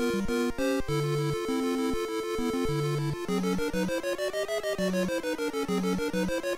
Thank you.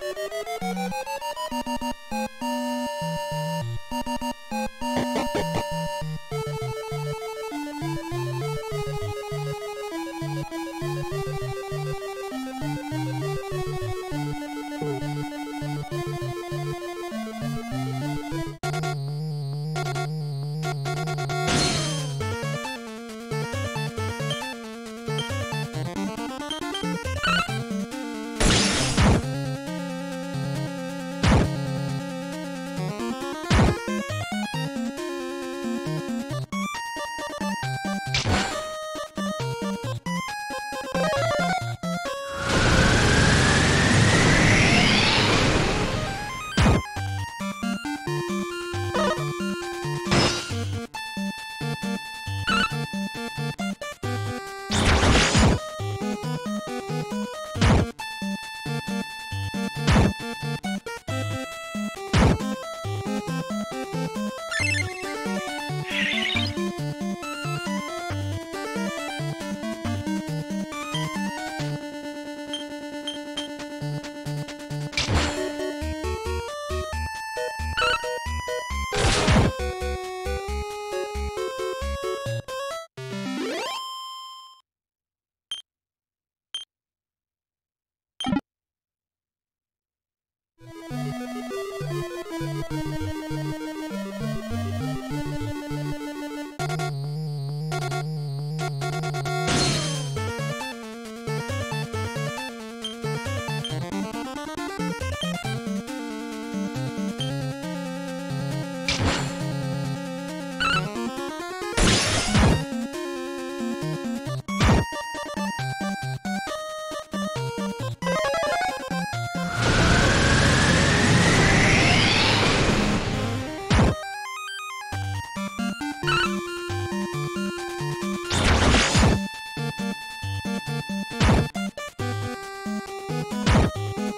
you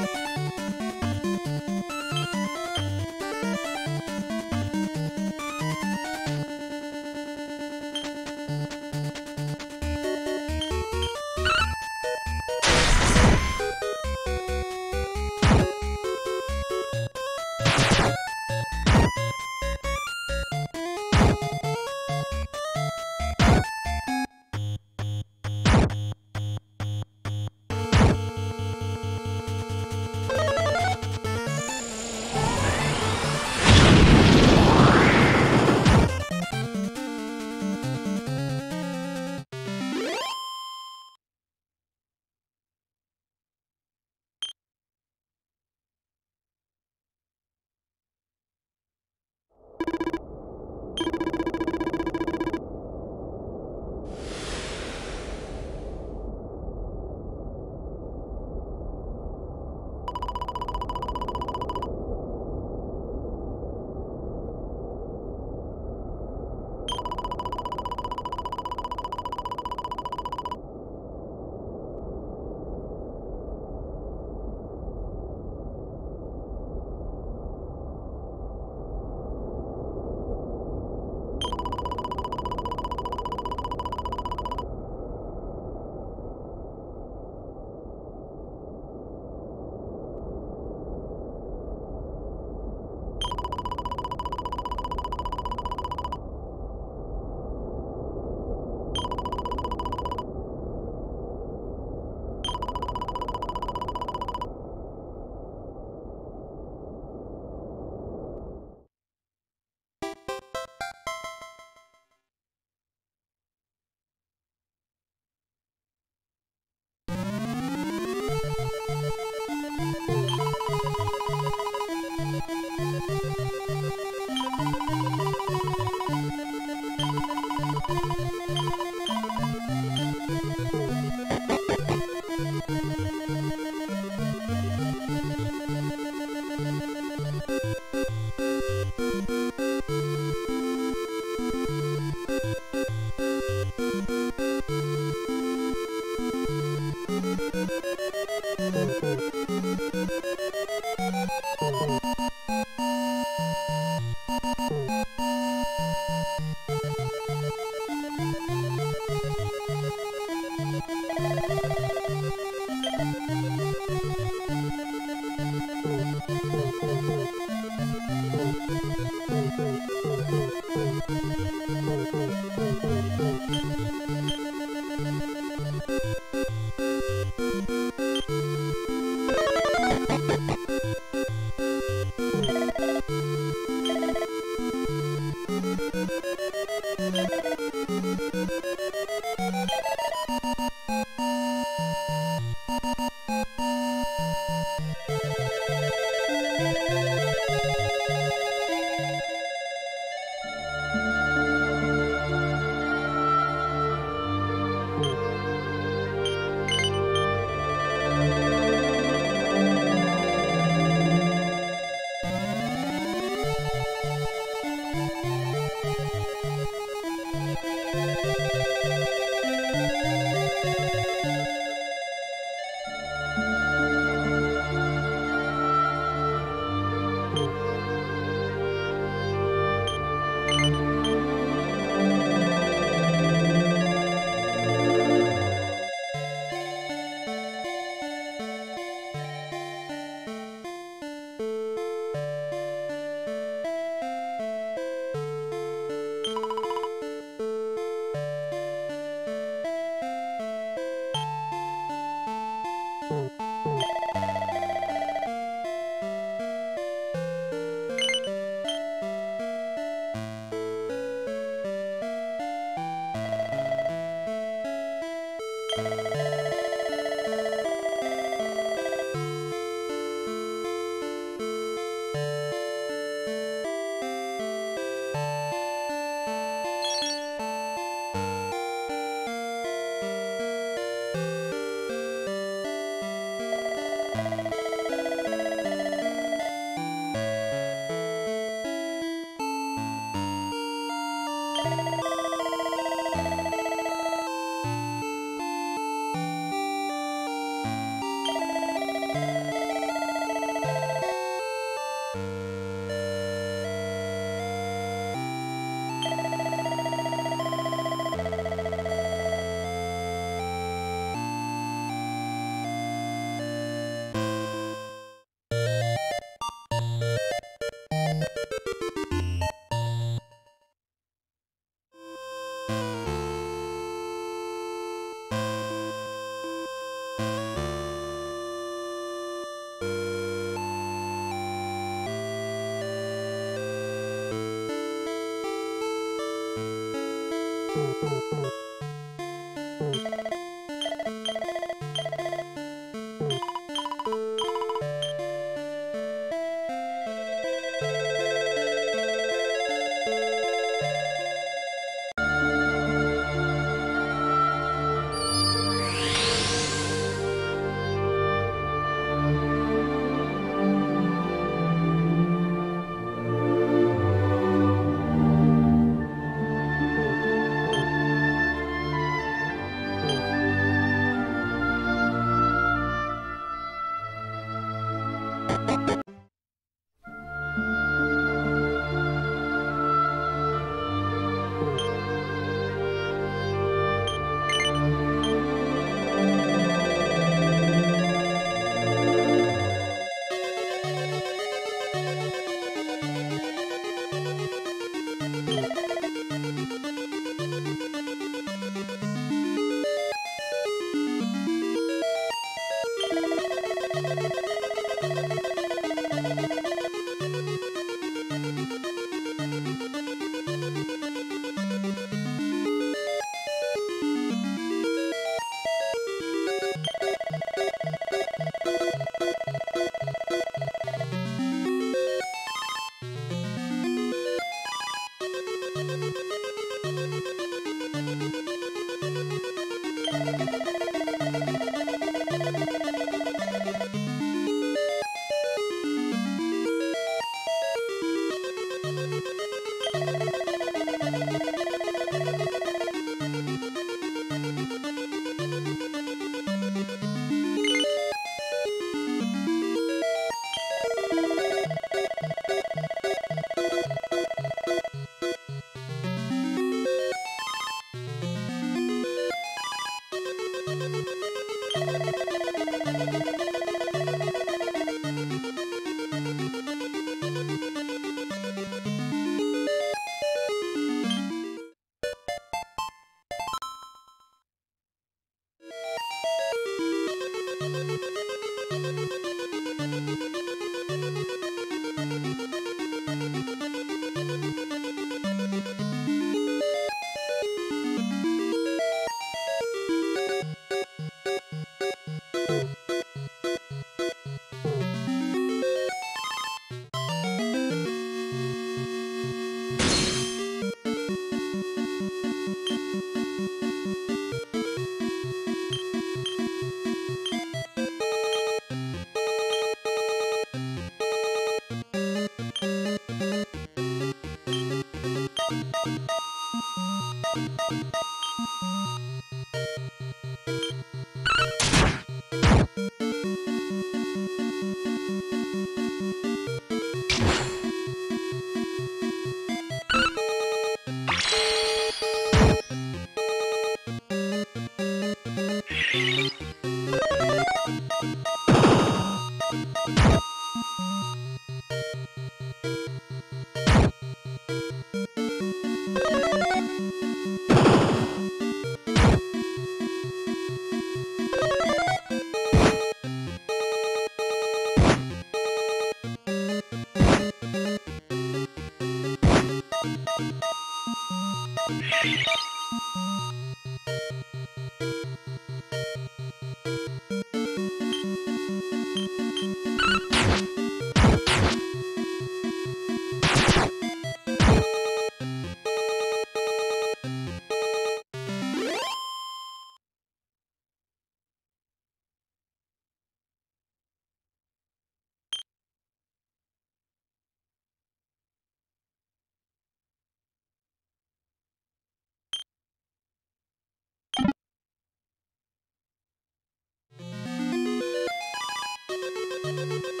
You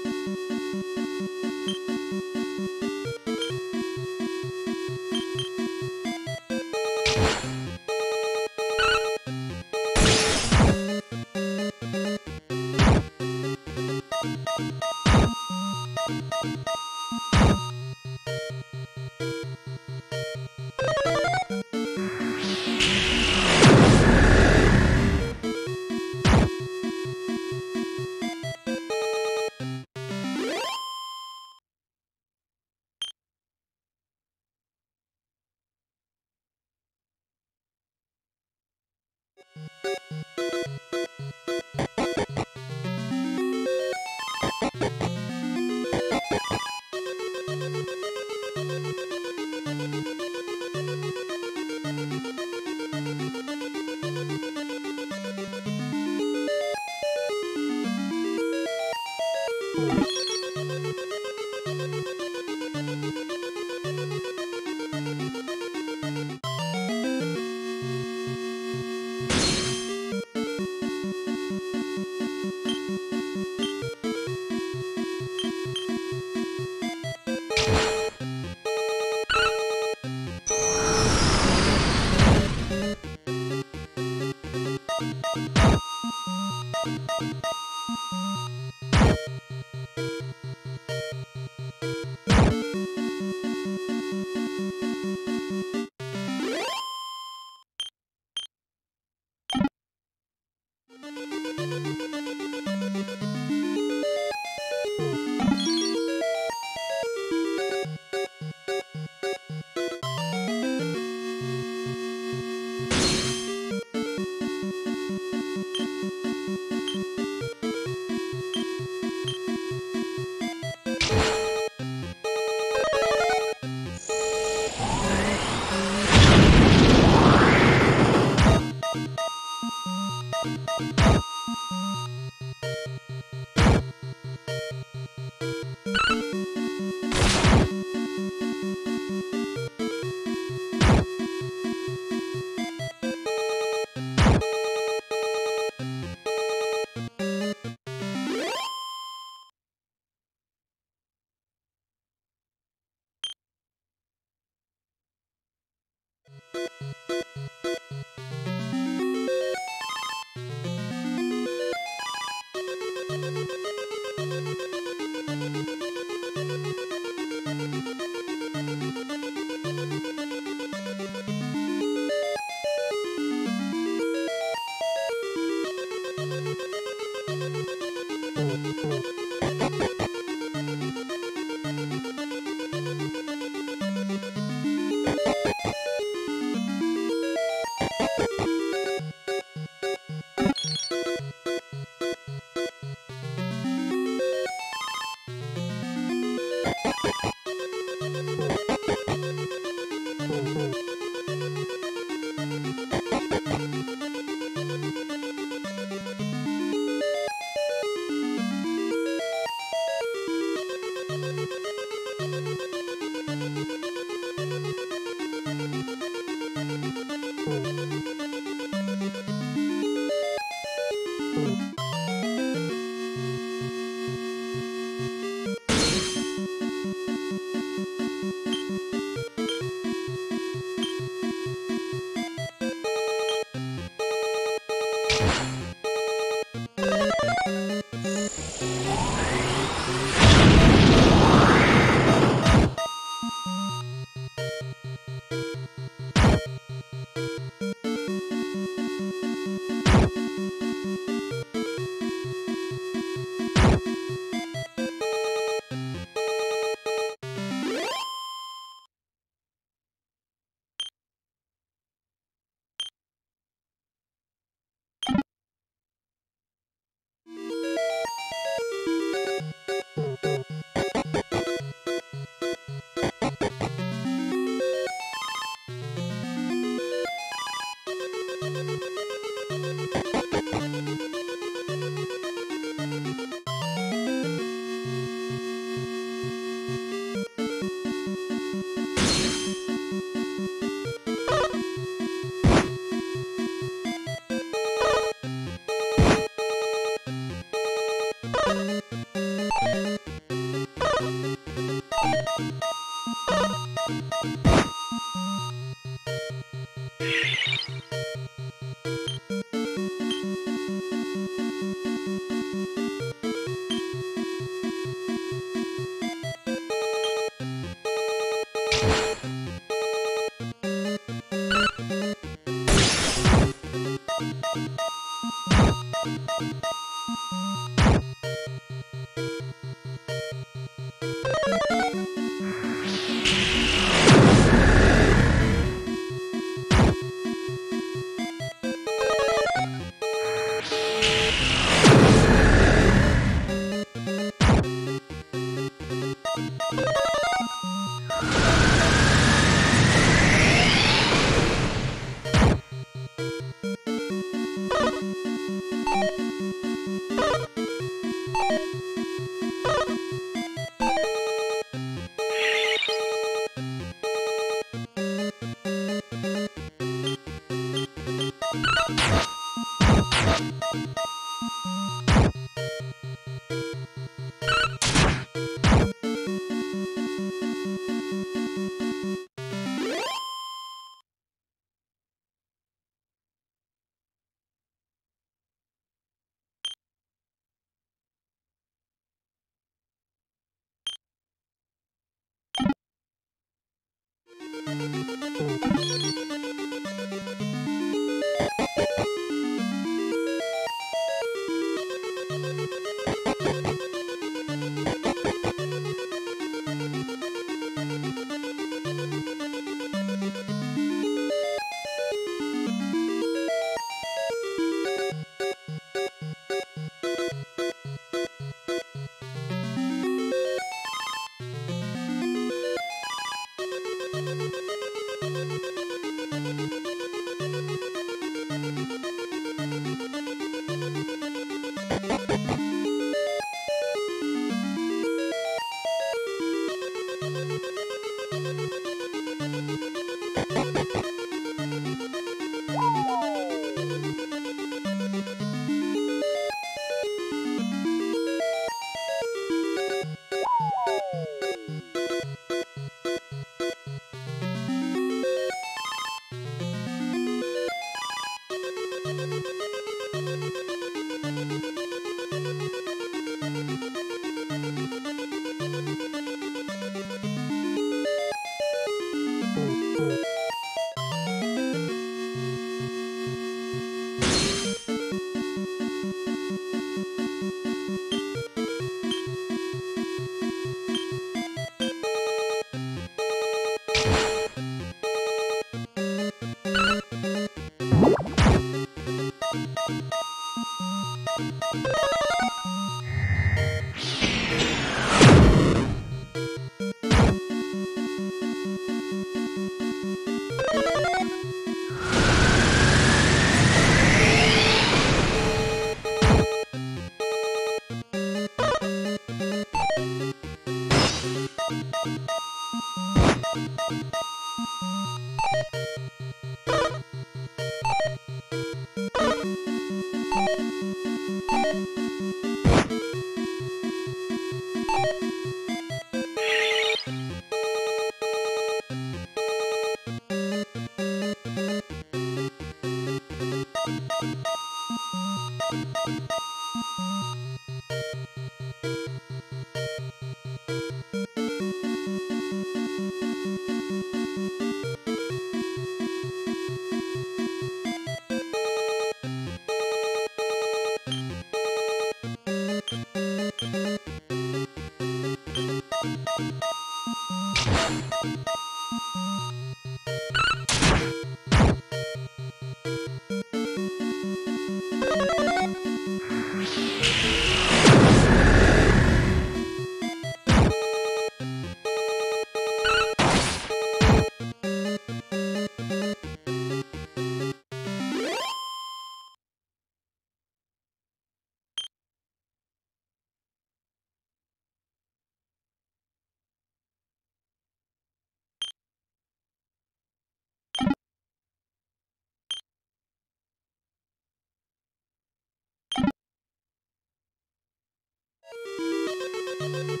Thank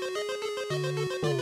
you.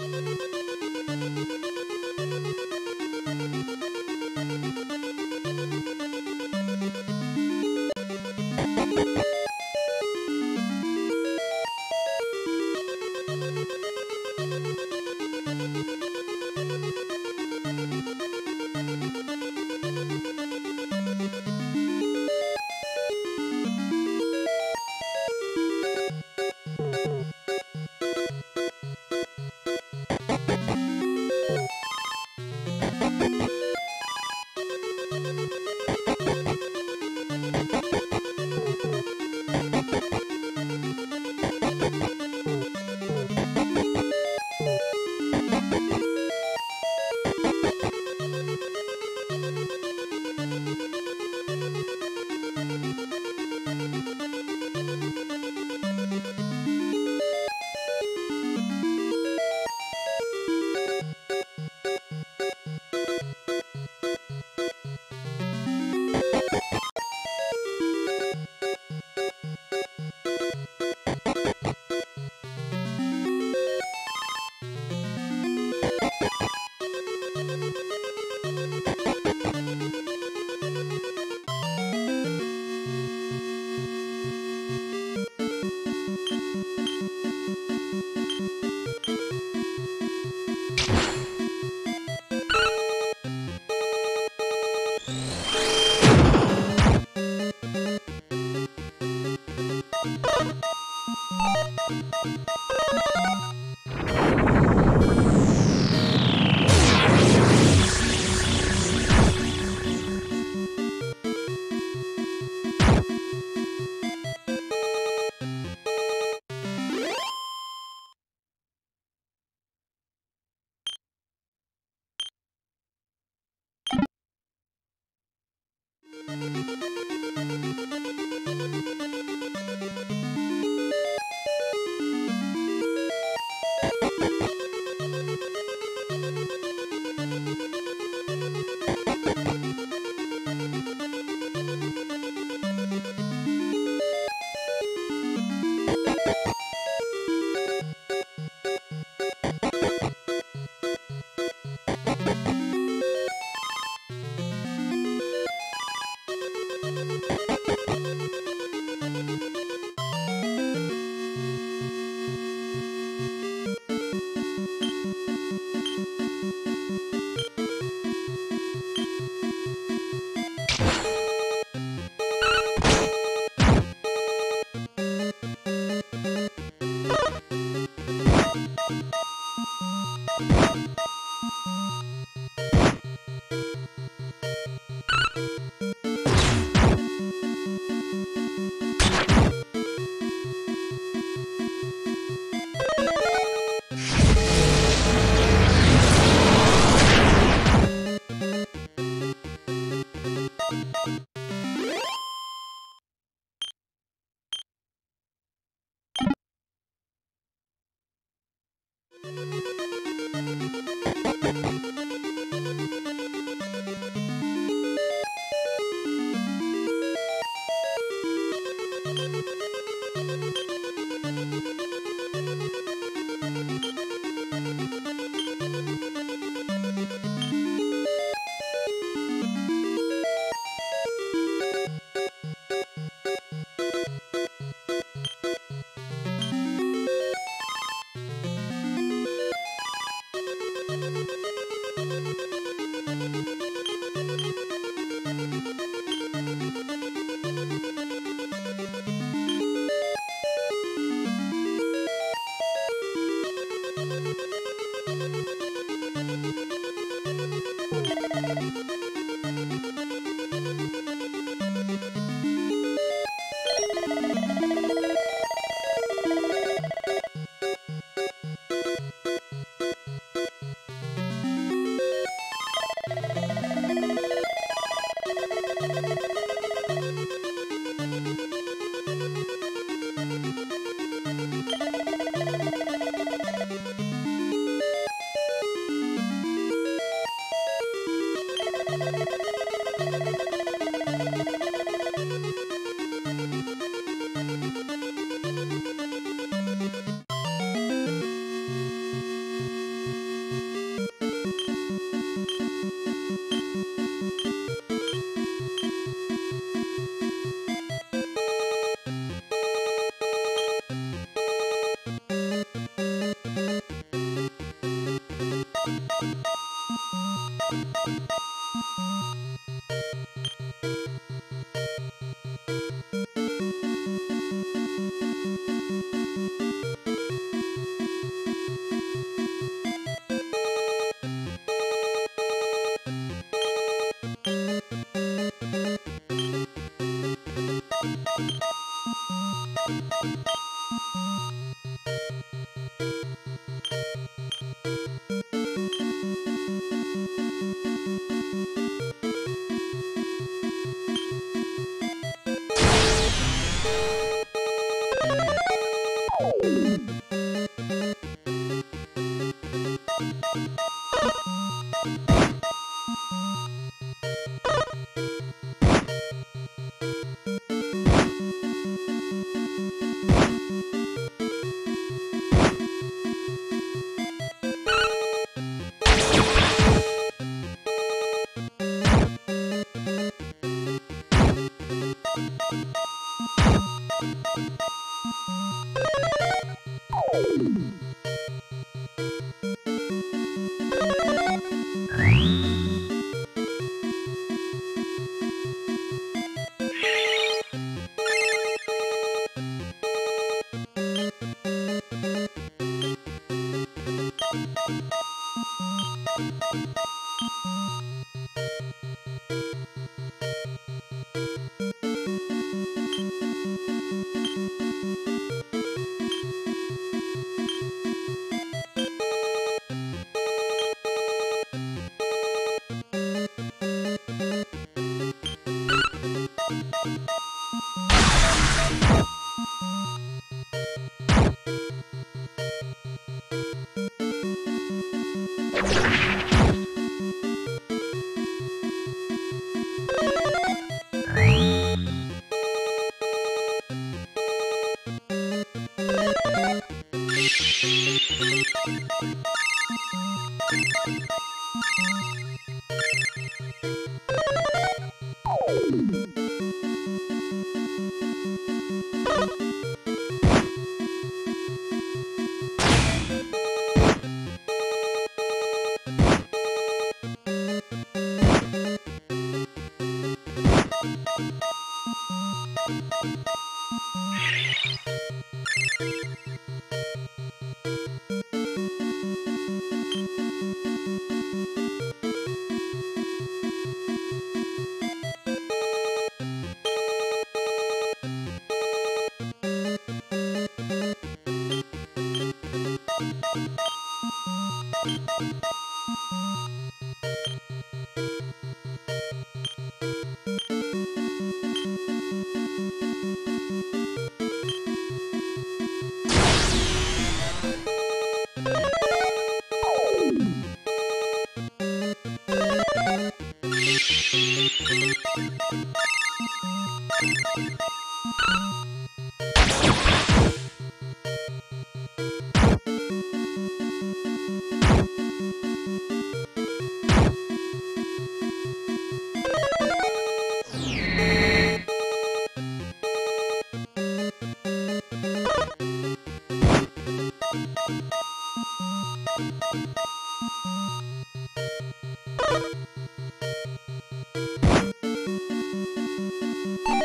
Música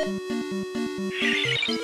Thank you.